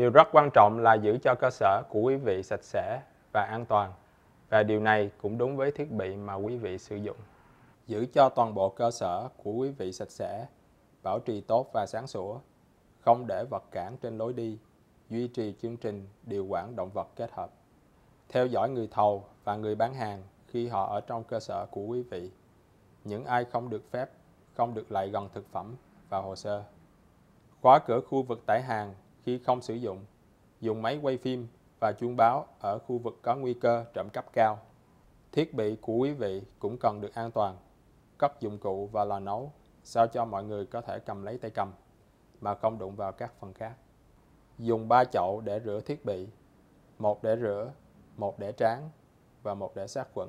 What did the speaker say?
Điều rất quan trọng là giữ cho cơ sở của quý vị sạch sẽ và an toàn. Và điều này cũng đúng với thiết bị mà quý vị sử dụng. Giữ cho toàn bộ cơ sở của quý vị sạch sẽ, bảo trì tốt và sáng sủa, không để vật cản trên lối đi, duy trì chương trình điều quản động vật kết hợp. Theo dõi người thầu và người bán hàng khi họ ở trong cơ sở của quý vị. Những ai không được phép, không được lại gần thực phẩm và hồ sơ. Khóa cửa khu vực tải hàng khi không sử dụng. Dùng máy quay phim và chuông báo ở khu vực có nguy cơ trộm cắp cao. Thiết bị của quý vị cũng cần được an toàn. Cất dụng cụ và lò nấu sao cho mọi người có thể cầm lấy tay cầm mà không đụng vào các phần khác. Dùng ba chậu để rửa thiết bị, một để rửa, một để tráng và một để sát khuẩn.